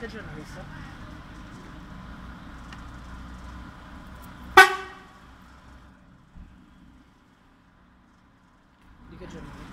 Che giornalista? Di che giornalista?